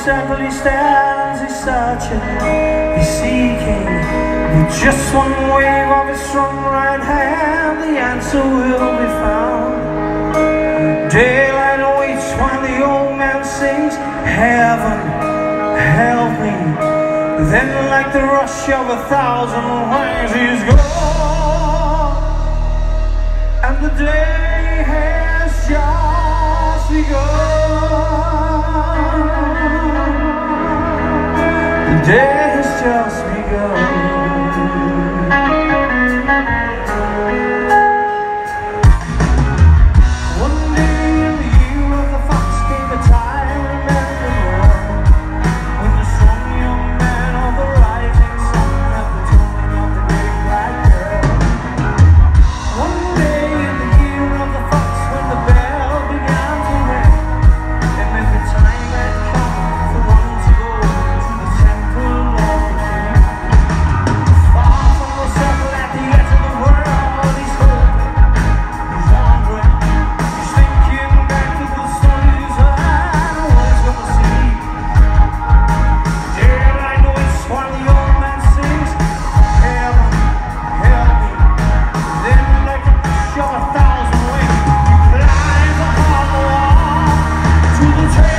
he stands, he's searching, he's seeking. With just one wave of his strong right hand, the answer will be found. Daylight waits while the old man sings, Heaven, help me. Then, like the rush of a thousand wings, he's gone, and the day has just begun. The day has just to the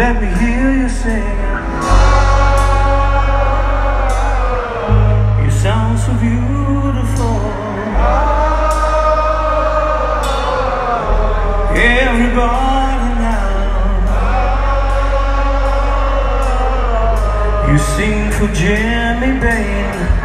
Let me hear you sing. You sound so beautiful. Everybody now. You sing for Jimmy Bain.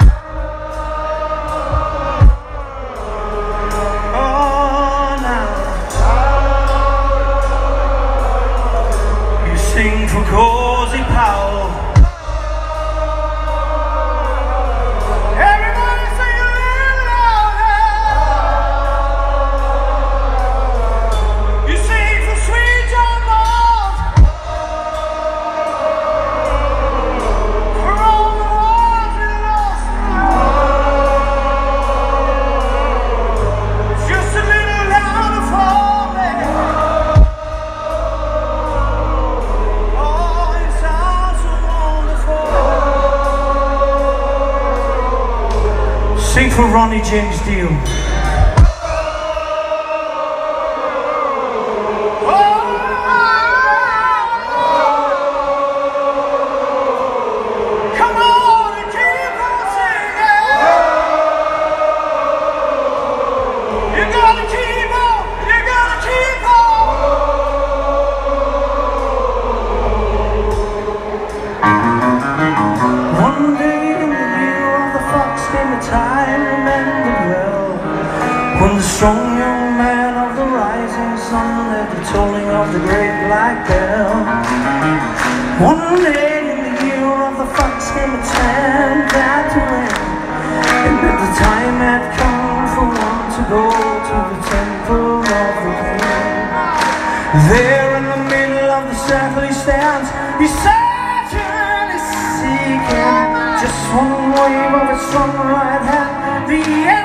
Sing for Ronnie James Dio. The strong young man of the rising sun led the tolling of the great black bell. One day in the year of the fox came a time that ring And that the time had come for one to go to the temple of the king. There in the middle of the circle he stands He's searching, he's seeking. Just one wave of his strong right hand The answer